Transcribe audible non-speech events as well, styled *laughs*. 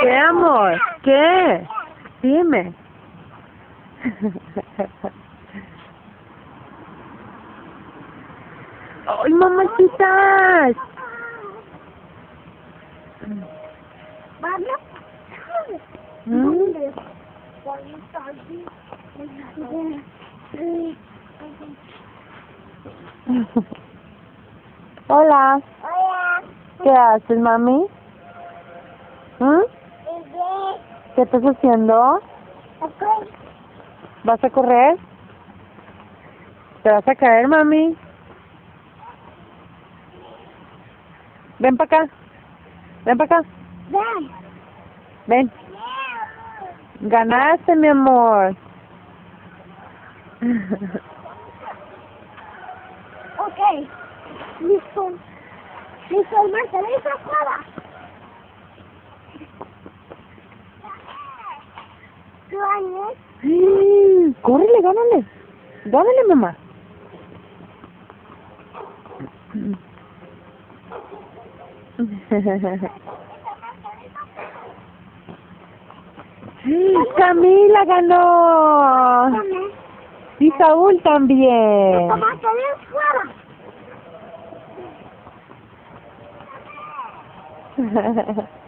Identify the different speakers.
Speaker 1: ¿Qué, amor? ¿Qué? Dime. ¡Ay, mamacitas! ¿Mm? Hola,
Speaker 2: Hola.
Speaker 1: ¿qué haces, mami? ¿Mm? ¿Qué estás haciendo? ¿Vas a correr? ¿Te vas a caer, mami? Ven para acá. Ven para acá.
Speaker 2: Ven.
Speaker 1: Ven. Ganaste, mi amor.
Speaker 2: Ok. Listo. Listo, Marta, listo, años?
Speaker 1: Mm, Córrele, gánale. Gánale, mamá. *laughs* Camila ganó. Y Saúl también. *laughs*